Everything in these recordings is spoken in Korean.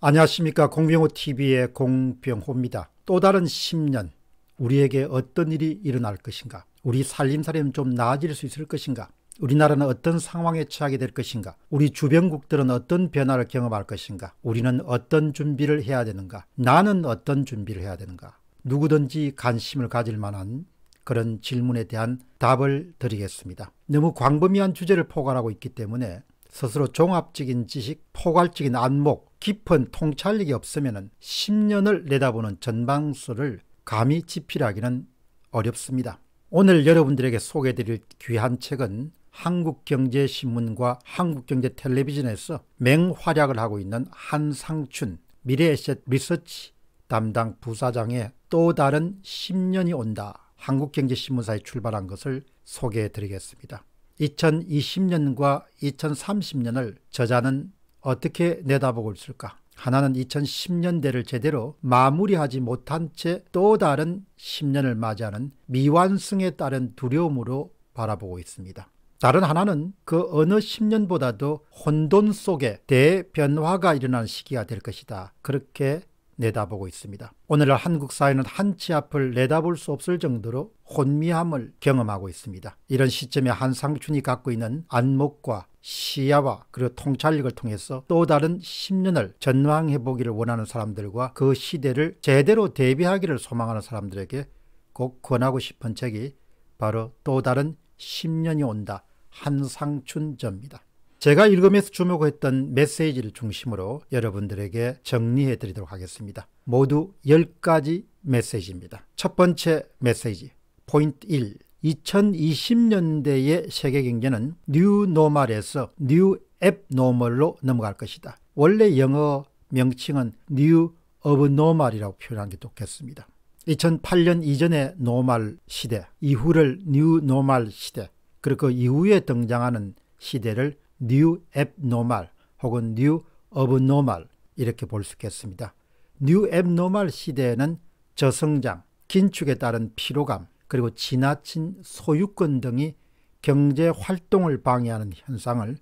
안녕하십니까. 공병호TV의 공병호입니다. 또 다른 10년 우리에게 어떤 일이 일어날 것인가? 우리 살림살이는 좀 나아질 수 있을 것인가? 우리나라는 어떤 상황에 처하게 될 것인가? 우리 주변국들은 어떤 변화를 경험할 것인가? 우리는 어떤 준비를 해야 되는가? 나는 어떤 준비를 해야 되는가? 누구든지 관심을 가질 만한 그런 질문에 대한 답을 드리겠습니다. 너무 광범위한 주제를 포괄하고 있기 때문에 스스로 종합적인 지식, 포괄적인 안목, 깊은 통찰력이 없으면 10년을 내다보는 전방수를 감히 지필하기는 어렵습니다. 오늘 여러분들에게 소개해드릴 귀한 책은 한국경제신문과 한국경제텔레비전에서 맹활약을 하고 있는 한상춘 미래에셋 리서치 담당 부사장의 또 다른 10년이 온다. 한국경제신문사에 출발한 것을 소개해 드리겠습니다. 2020년과 2030년을 저자는 어떻게 내다보고 있을까? 하나는 2010년대를 제대로 마무리하지 못한 채 또 다른 10년을 맞이하는 미완성에 따른 두려움으로 바라보고 있습니다. 다른 하나는 그 어느 10년보다도 혼돈 속에 대변화가 일어나는 시기가 될 것이다. 그렇게 내다보고 있습니다. 오늘날 한국 사회는 한치 앞을 내다볼 수 없을 정도로 혼미함을 경험하고 있습니다. 이런 시점에 한상춘이 갖고 있는 안목과 시야와 그리고 통찰력을 통해서 또 다른 10년을 전망해 보기를 원하는 사람들과 그 시대를 제대로 대비하기를 소망하는 사람들에게 꼭 권하고 싶은 책이 바로 또 다른 10년이 온다 한상춘 저입니다. 제가 읽으면서 주목했던 메시지를 중심으로 여러분들에게 정리해 드리도록 하겠습니다. 모두 10가지 메시지입니다. 첫 번째 메시지 포인트 1 2020년대의 세계 경제는 new normal에서 new abnormal로 넘어갈 것이다. 원래 영어 명칭은 new abnormal이라고 표현한 게 좋겠습니다. 2008년 이전의 normal 시대, 이후를 new normal 시대, 그리고 그 이후에 등장하는 시대를 new abnormal 혹은 new abnormal 이렇게 볼 수 있겠습니다. new abnormal 시대에는 저성장, 긴축에 따른 피로감, 그리고 지나친 소유권 등이 경제 활동을 방해하는 현상을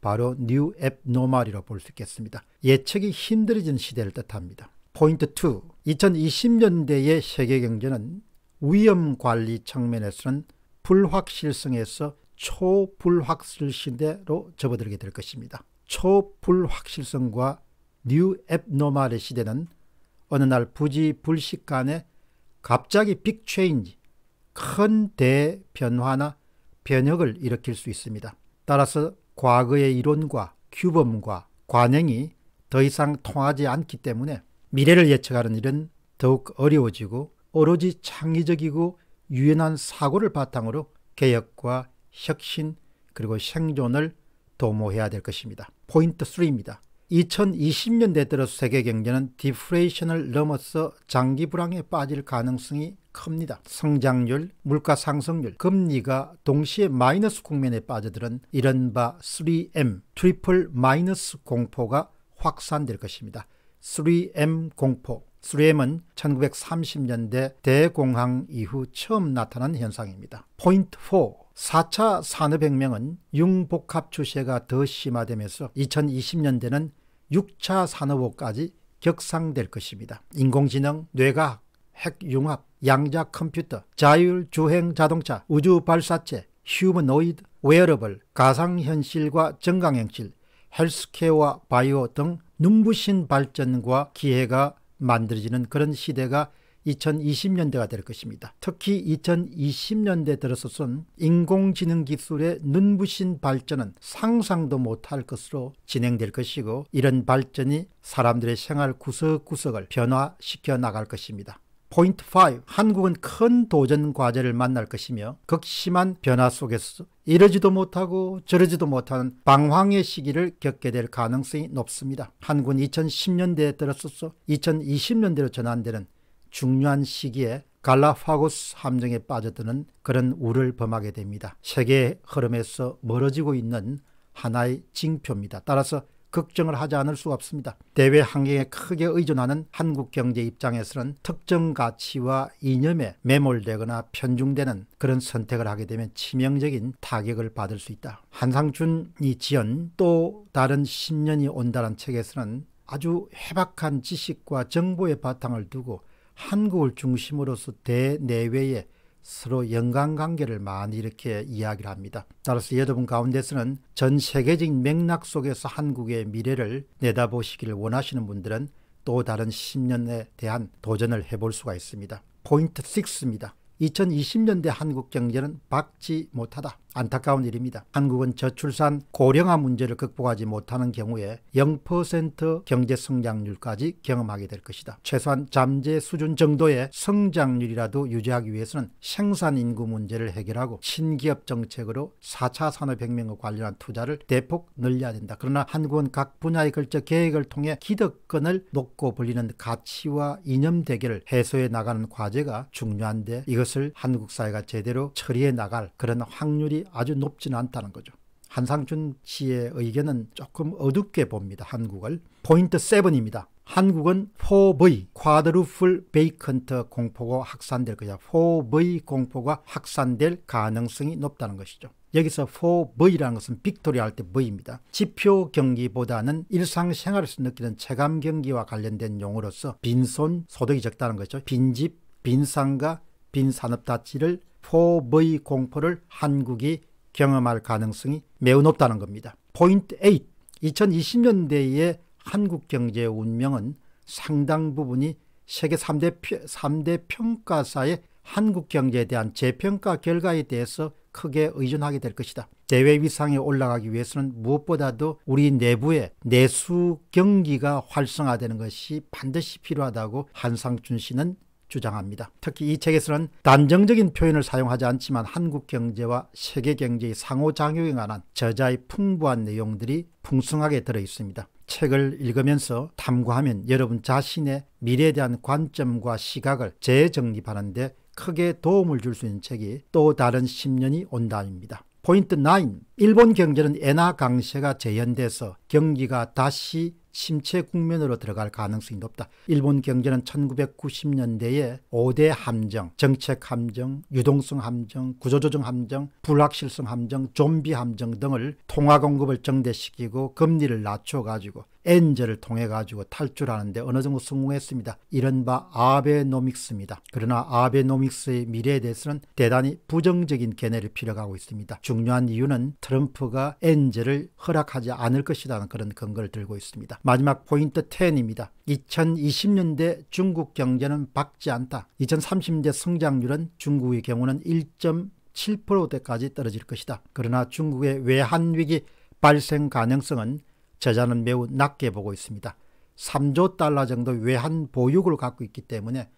바로 new abnormal이라고 볼수 있겠습니다. 예측이 힘들어진 시대를 뜻합니다. 포인트 2. 2020년대의 세계 경제는 위험 관리 측면에서는 불확실성에서 초불확실 시대로 접어들게 될 것입니다. 초불확실성과 new abnormal의 시대는 어느 날 부지불식간에 갑자기 big change, 큰 대변화나 변혁을 일으킬 수 있습니다. 따라서 과거의 이론과 규범과 관행이 더 이상 통하지 않기 때문에 미래를 예측하는 일은 더욱 어려워지고 오로지 창의적이고 유연한 사고를 바탕으로 개혁과 혁신 그리고 생존을 도모해야 될 것입니다. 포인트 3입니다. 2020년대 들어 세계 경제는 디플레이션을 넘어서 장기 불황에 빠질 가능성이 큽니다. 성장률, 물가 상승률, 금리가 동시에 마이너스 국면에 빠져들은 이른바 3M, triple minus 공포가 확산될 것입니다. 3M 공포. 3M은 1930년대 대공황 이후 처음 나타난 현상입니다. 포인트 4. 4차 산업혁명은 융복합 추세가 더 심화되면서 2020년대는 6차 산업화까지 격상될 것입니다. 인공지능, 뇌과학, 핵융합, 양자 컴퓨터, 자율주행 자동차, 우주 발사체, 휴머노이드, 웨어러블, 가상현실과 증강현실, 헬스케어와 바이오 등 눈부신 발전과 기회가 만들어지는 그런 시대가 2020년대가 될 것입니다. 특히 2020년대 들어서선 인공지능 기술의 눈부신 발전은 상상도 못할 것으로 진행될 것이고 이런 발전이 사람들의 생활 구석구석을 변화시켜 나갈 것입니다. 포인트 5. 한국은 큰 도전 과제를 만날 것이며 극심한 변화 속에서 이러지도 못하고 저러지도 못하는 방황의 시기를 겪게 될 가능성이 높습니다. 한국은 2010년대에 들어서서 2020년대로 전환되는 중요한 시기에 갈라파고스 함정에 빠져드는 그런 우를 범하게 됩니다. 세계 흐름에서 멀어지고 있는 하나의 징표입니다. 따라서 걱정을 하지 않을 수가 없습니다. 대외 환경에 크게 의존하는 한국 경제 입장에서는 특정 가치와 이념에 매몰되거나 편중되는 그런 선택을 하게 되면 치명적인 타격을 받을 수 있다. 한상준이 지은 또 다른 10년이 온다는 책에서는 아주 해박한 지식과 정보의 바탕을 두고 한국을 중심으로서 대내외에 서로 연관관계를 많이 이렇게 이야기를 합니다. 따라서 여러분 가운데서는 전 세계적인 맥락 속에서 한국의 미래를 내다보시기를 원하시는 분들은 또 다른 10년에 대한 도전을 해볼 수가 있습니다. 포인트 6입니다. 2020년대 한국 경제는 박지 못하다. 안타까운 일입니다. 한국은 저출산 고령화 문제를 극복하지 못하는 경우에 0% 경제 성장률까지 경험하게 될 것이다. 최소한 잠재 수준 정도의 성장률이라도 유지하기 위해서는 생산 인구 문제를 해결하고 신기업 정책으로 4차 산업혁명과 관련한 투자를 대폭 늘려야 된다. 그러나 한국은 각 분야에 걸쳐 계획을 통해 기득권을 놓고 불리는 가치와 이념 대결을 해소해 나가는 과제가 중요한데 이것을 한국 사회가 제대로 처리해 나갈 그런 확률이 아주 높지는 않다는 거죠. 한상준 씨의 의견은 조금 어둡게 봅니다. 한국을. 포인트 7입니다. 한국은 4V, 쿼드루플 베이컨트 공포가 확산될 거야. 4V 공포가 확산될 가능성이 높다는 것이죠. 여기서 4V라는 것은 victory 할때 V입니다. 지표 경기보다는 일상생활에서 느끼는 체감 경기와 관련된 용어로서 빈손 소득이 적다는 거죠. 빈집, 빈상가, 빈산업단지를 4V 공포를 한국이 경험할 가능성이 매우 높다는 겁니다. 포인트 8. 2020년대의 한국 경제의 운명은 상당 부분이 세계 3대, 3대 평가사의 한국 경제에 대한 재평가 결과에 대해서 크게 의존하게 될 것이다. 대외 위상이 올라가기 위해서는 무엇보다도 우리 내부의 내수 경기가 활성화되는 것이 반드시 필요하다고 한상준 씨는 주장합니다. 특히 이 책에서는 단정적인 표현을 사용하지 않지만 한국 경제와 세계 경제의 상호작용에 관한 저자의 풍부한 내용들이 풍성하게 들어 있습니다. 책을 읽으면서 탐구하면 여러분 자신의 미래에 대한 관점과 시각을 재정립하는 데 크게 도움을 줄 수 있는 책이 또 다른 10년이 온다입니다. 포인트 9. 일본 경제는 엔화 강세가 재현돼서 경기가 다시 침체 국면으로 들어갈 가능성이 높다. 일본 경제는 1990년대에 5대 함정, 정책 함정, 유동성 함정, 구조조정 함정, 불확실성 함정, 좀비 함정 등을 통화 공급을 정대시키고 금리를 낮춰 가지고 엔저를 통해 가지고 탈출하는데 어느 정도 성공했습니다. 이른바 아베노믹스입니다. 그러나 아베노믹스의 미래에 대해서는 대단히 부정적인 견해를 필요하고 있습니다. 중요한 이유는 트럼프가 엔저를 허락하지 않을 것이라는 그런 근거를 들고 있습니다. 마지막 포인트 10입니다. 2020년대 중국 경제는 박지 않다. 2030년대 성장률은 중국의 경우는 1.7%대까지 떨어질 것이다. 그러나 중국의 외환위기 발생 가능성은 저자는 매우 낮게 보고 있습니다. 3조 달러 정도 외환 보유고를 갖고 있기 때문에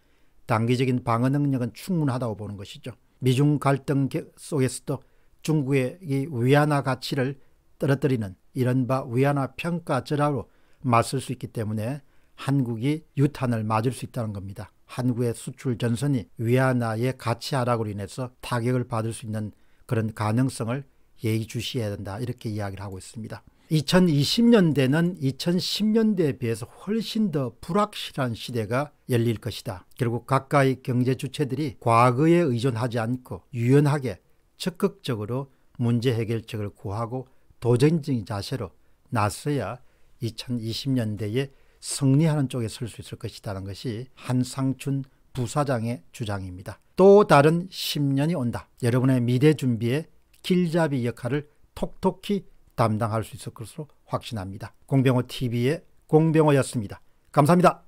단기적인 방어 능력은 충분하다고 보는 것이죠. 미중 갈등 속에서도 중국의 이 위안화 가치를 떨어뜨리는 이른바 위안화 평가 절하로 맞설 수 있기 때문에 한국이 유탄을 맞을 수 있다는 겁니다. 한국의 수출 전선이 위안화의 가치 하락으로 인해서 타격을 받을 수 있는 그런 가능성을 예의주시해야 된다 이렇게 이야기를 하고 있습니다. 2020년대는 2010년대에 비해서 훨씬 더 불확실한 시대가 열릴 것이다. 결국 가까이 경제 주체들이 과거에 의존하지 않고 유연하게 적극적으로 문제 해결책을 구하고 도전적인 자세로 나서야 2020년대에 승리하는 쪽에 설 수 있을 것이라는 것이 한상춘 부사장의 주장입니다. 또 다른 10년이 온다. 여러분의 미래 준비에 길잡이 역할을 톡톡히 담당할 수 있을 것으로 확신합니다. 공병호 TV의 공병호였습니다. 감사합니다.